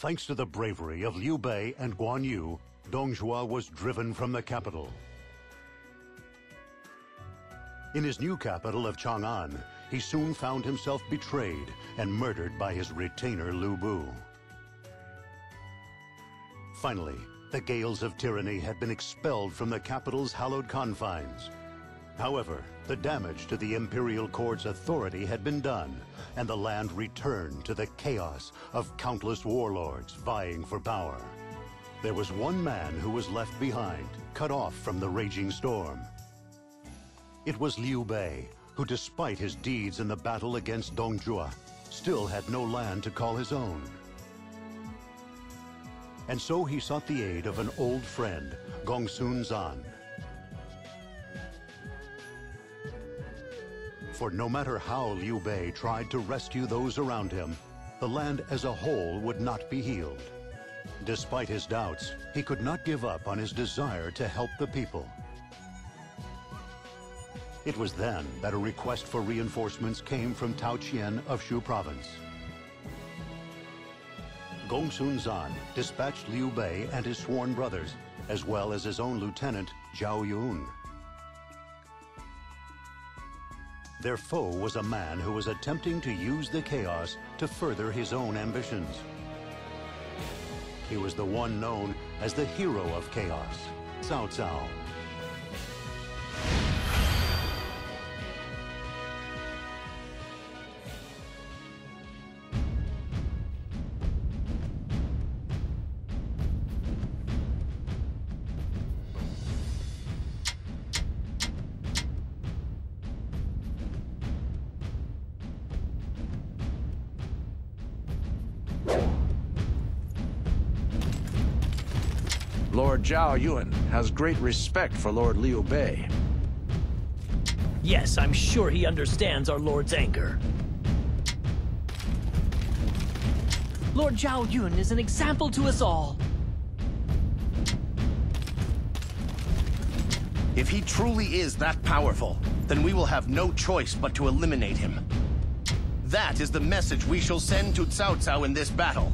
Thanks to the bravery of Liu Bei and Guan Yu, Dong Zhuo was driven from the capital. In his new capital of Chang'an, he soon found himself betrayed and murdered by his retainer Lu Bu. Finally, the gales of tyranny had been expelled from the capital's hallowed confines. However, the damage to the imperial court's authority had been done, and the land returned to the chaos of countless warlords vying for power. There was one man who was left behind, cut off from the raging storm. It was Liu Bei, who despite his deeds in the battle against Dong Zhuo, still had no land to call his own. And so he sought the aid of an old friend, Gongsun Zan. For no matter how Liu Bei tried to rescue those around him, the land as a whole would not be healed. Despite his doubts, he could not give up on his desire to help the people. It was then that a request for reinforcements came from Tao Qian of Xu province. Gongsun Zan dispatched Liu Bei and his sworn brothers, as well as his own lieutenant, Zhao Yun. Their foe was a man who was attempting to use the chaos to further his own ambitions. He was the one known as the hero of chaos, Cao Cao. Lord Zhao Yun has great respect for Lord Liu Bei. Yes, I'm sure he understands our Lord's anger. Lord Zhao Yun is an example to us all. If he truly is that powerful, then we will have no choice but to eliminate him. That is the message we shall send to Cao Cao in this battle.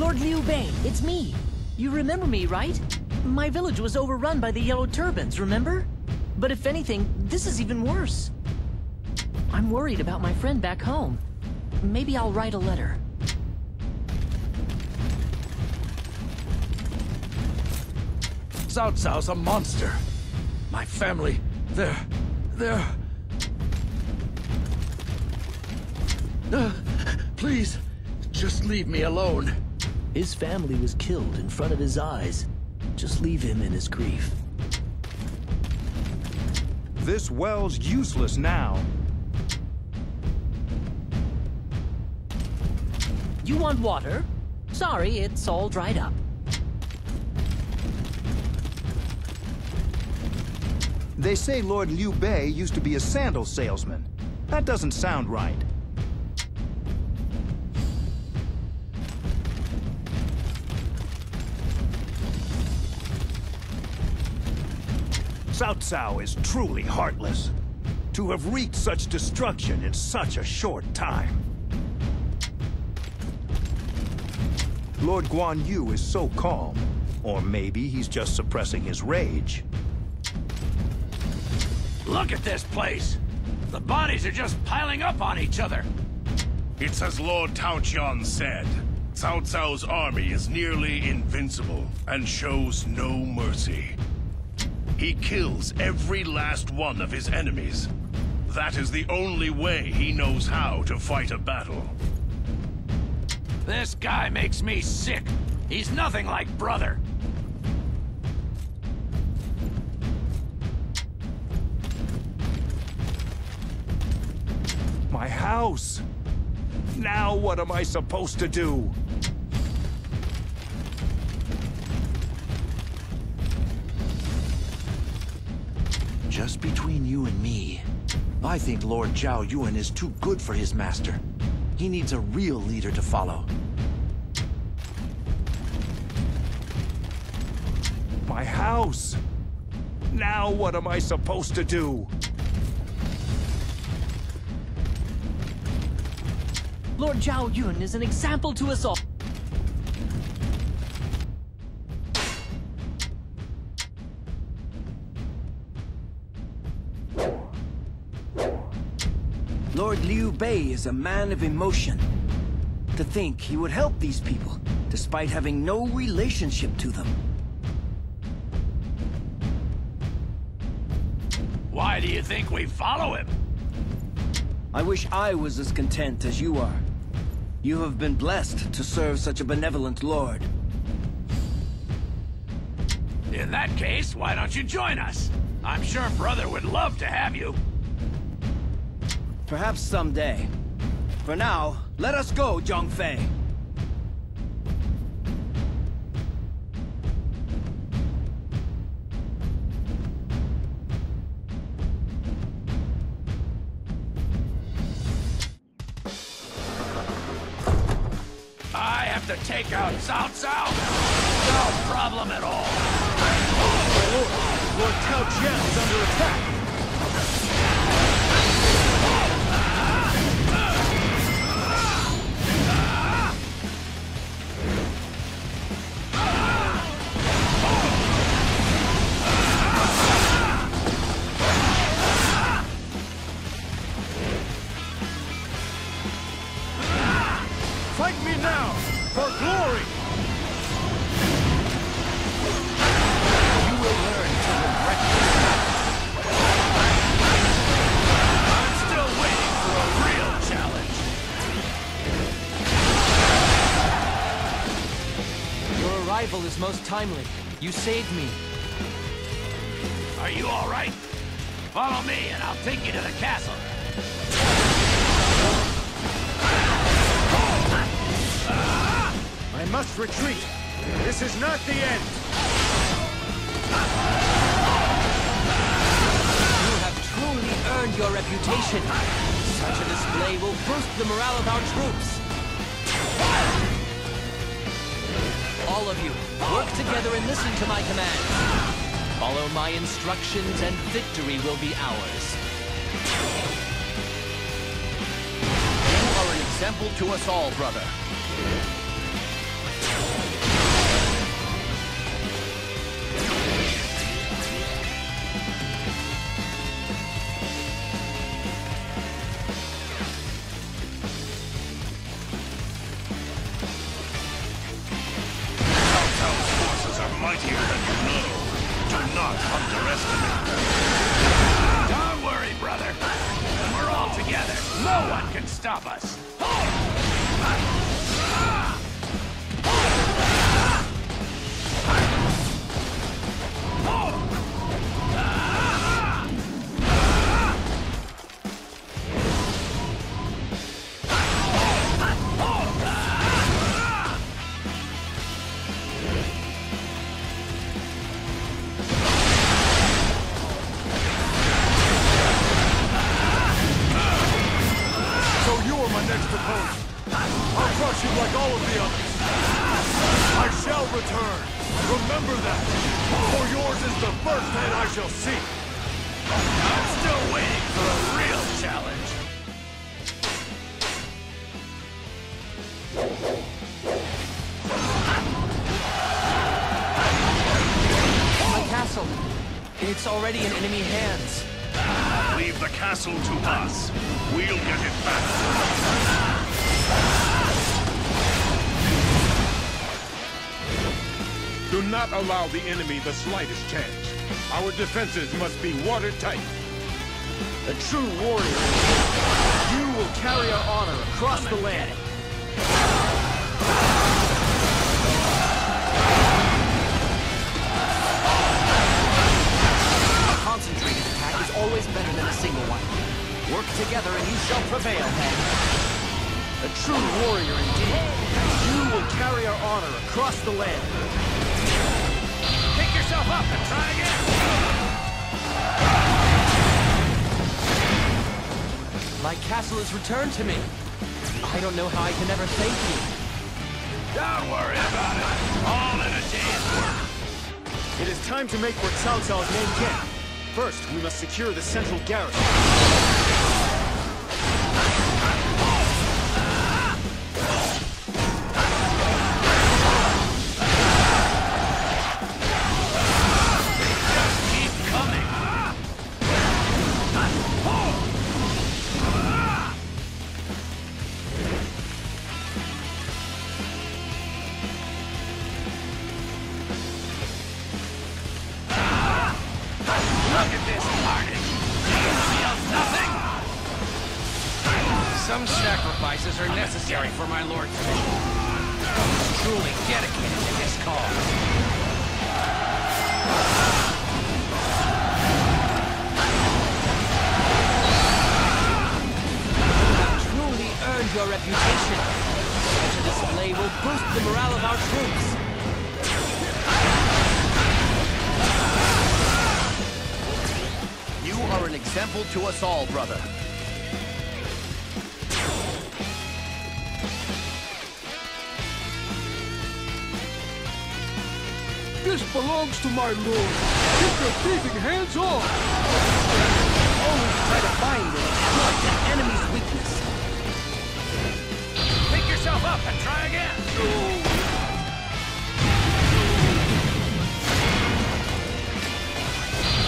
Lord Liu Bei, it's me. You remember me, right? My village was overrun by the Yellow Turbans, remember? But if anything, this is even worse. I'm worried about my friend back home. Maybe I'll write a letter. Cao Cao's a monster. My family, they're... they're... Uh, please, just leave me alone. His family was killed in front of his eyes. Just leave him in his grief. This well's useless now. You want water? Sorry, it's all dried up. They say Lord Liu Bei used to be a sandal salesman. That doesn't sound right. Cao Cao is truly heartless. To have wreaked such destruction in such a short time. Lord Guan Yu is so calm. Or maybe he's just suppressing his rage. Look at this place! The bodies are just piling up on each other. It's as Lord Tao Qian said. Cao Cao's army is nearly invincible and shows no mercy. He kills every last one of his enemies. That is the only way he knows how to fight a battle. This guy makes me sick. He's nothing like brother. My house! Now what am I supposed to do? Just between you and me, I think Lord Zhao Yun is too good for his master. He needs a real leader to follow. My house! Now what am I supposed to do? Lord Zhao Yun is an example to us all. Bei is a man of emotion. To think he would help these people, despite having no relationship to them. Why do you think we follow him? I wish I was as content as you are. You have been blessed to serve such a benevolent lord. In that case, why don't you join us? I'm sure brother would love to have you. Perhaps someday. For now, let us go, Zhang Fei. I have to take out Cao Cao? No problem at all. Lord Lord Tao Qian is under attack! Arrival is most timely. You saved me. Are you all right? Follow me and I'll take you to the castle. I must retreat. This is not the end. You have truly earned your reputation. Such a display will boost the morale of our troops. All of you, work together and listen to my commands. Follow my instructions and victory will be ours. You are an example to us all, brother. It's already in enemy hands. Leave the castle to us. We'll get it back. Do not allow the enemy the slightest chance. Our defenses must be watertight. A true warrior. You will carry our honor across the land. Work together and you shall prevail, men. A true warrior indeed. You will carry our honor across the land. Pick yourself up and try again. My castle is returned to me. I don't know how I can ever thank you. Don't worry about it. All in a day's work. It is time to make for Cao Cao's main camp. First, we must secure the central garrison. An example to us all, brother. This belongs to my lord. Keep your thieving hands off! Always try to find and exploit an enemy's weakness. Pick yourself up and try again.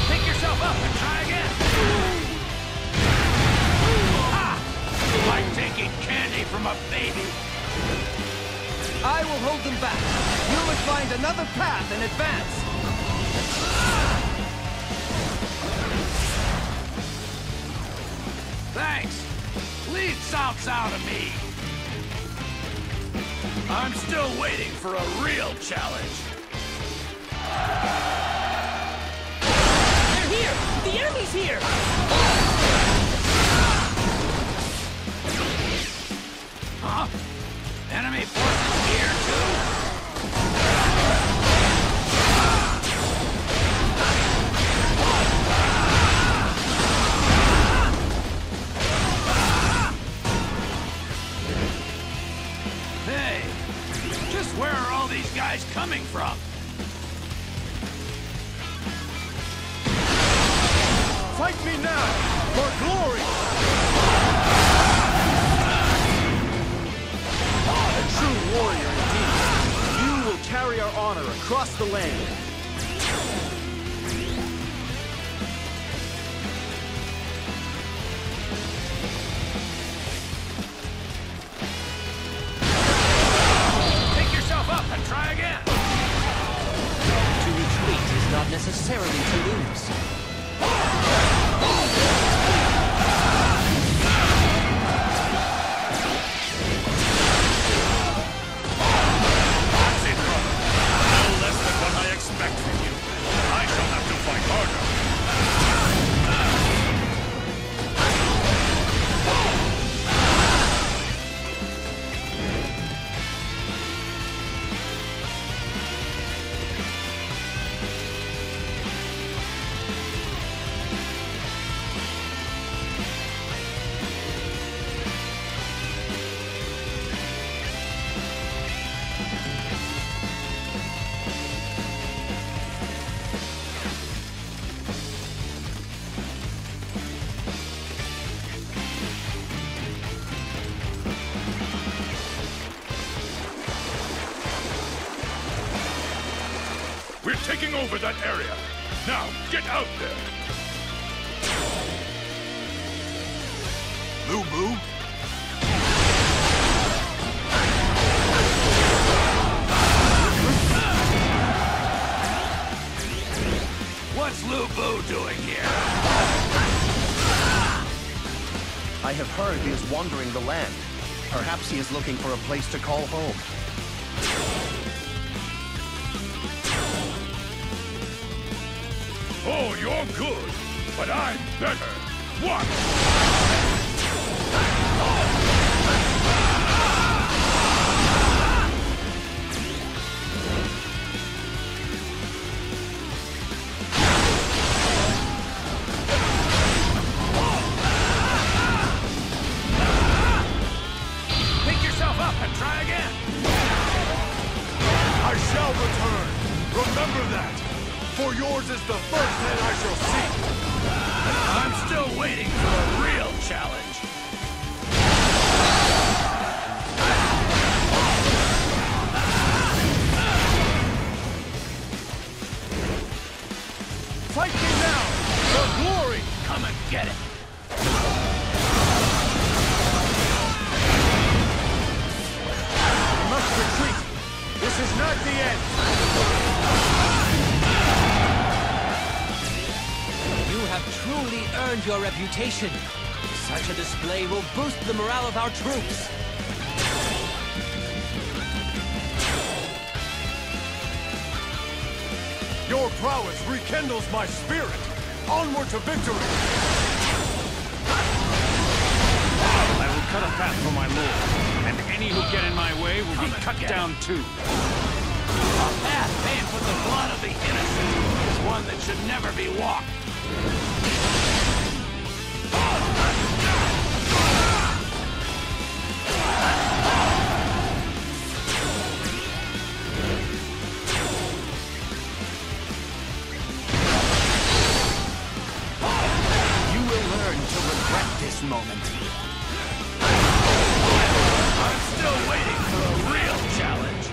Pick yourself up Like taking candy from a baby. I will hold them back. You must find another path and advance. Thanks. Leave Cao Cao to me. I'm still waiting for a real challenge. They're here! The enemy's here! Enemy forces here too? Hey, just where are all these guys coming from? Fight me now! For glory! Carry our honor across the land. Pick yourself up and try again. To retreat is not necessarily to lose. Taking over that area. Now, get out there. Lu Bu? What's Lu Bu doing here? I have heard he is wandering the land. Perhaps he is looking for a place to call home. Oh, you're good, but I'm better. What? You have truly earned your reputation. Such a display will boost the morale of our troops. Your prowess rekindles my spirit! Onward to victory! I will cut a path for my lord, and any who get in my way will be cut down too. A path paved with the blood of the innocent is one that should never be walked. Moment. I'm still waiting for a real challenge.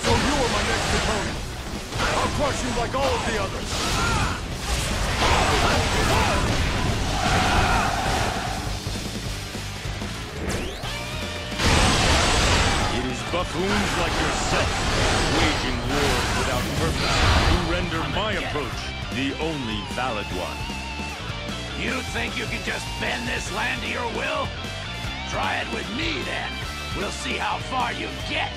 So you are my next opponent! I'll crush you like all of the others! Buffoons like yourself, waging wars without purpose, who render my approach the only valid one. You think you can just bend this land to your will? Try it with me, then. We'll see how far you get.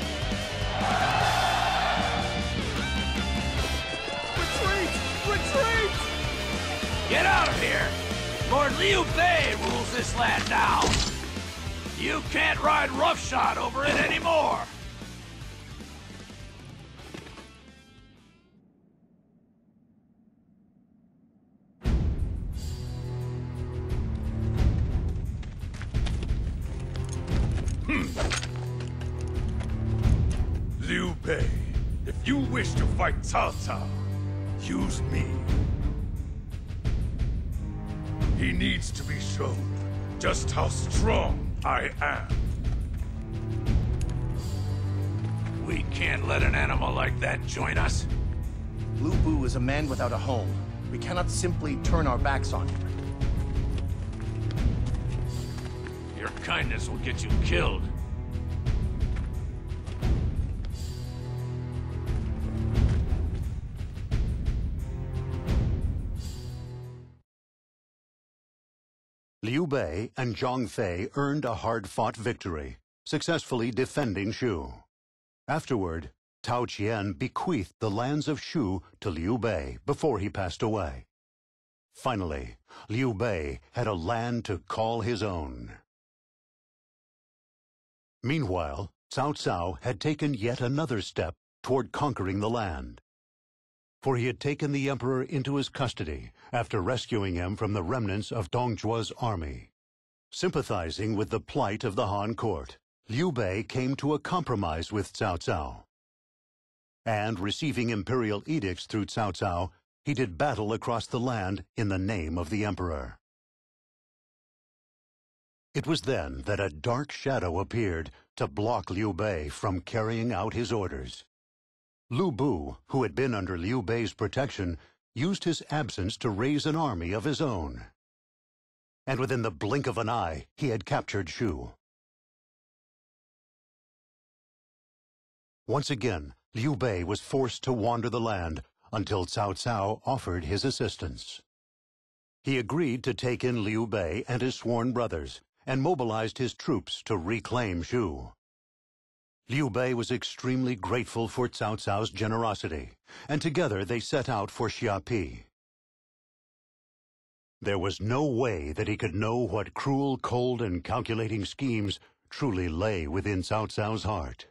Retreat! Retreat! Get out of here! Lord Liu Bei rules this land now. You can't ride roughshod over it anymore. Fight Cao Cao, use me. He needs to be shown just how strong I am. We can't let an animal like that join us. Lu Bu is a man without a home. We cannot simply turn our backs on him. Your kindness will get you killed. Liu Bei and Zhang Fei earned a hard-fought victory, successfully defending Xu. Afterward, Tao Qian bequeathed the lands of Xu to Liu Bei before he passed away. Finally, Liu Bei had a land to call his own. Meanwhile, Cao Cao had taken yet another step toward conquering the land. For he had taken the emperor into his custody after rescuing him from the remnants of Dong Zhuo's army. Sympathizing with the plight of the Han court, Liu Bei came to a compromise with Cao Cao. And receiving imperial edicts through Cao Cao, he did battle across the land in the name of the emperor. It was then that a dark shadow appeared to block Liu Bei from carrying out his orders. Lu Bu, who had been under Liu Bei's protection, used his absence to raise an army of his own. And within the blink of an eye, he had captured Xu. Once again, Liu Bei was forced to wander the land until Cao Cao offered his assistance. He agreed to take in Liu Bei and his sworn brothers, and mobilized his troops to reclaim Xu. Liu Bei was extremely grateful for Cao Cao's generosity, and together they set out for Xiapi. There was no way that he could know what cruel, cold, and calculating schemes truly lay within Cao Cao's heart.